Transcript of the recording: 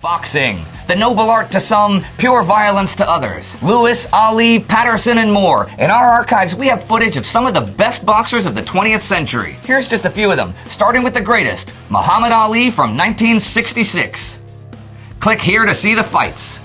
Boxing, the noble art to some, pure violence to others. Louis, Ali, Patterson, and more. In our archives, we have footage of some of the best boxers of the 20th century. Here's just a few of them, starting with the greatest, Muhammad Ali from 1966. Click here to see the fights.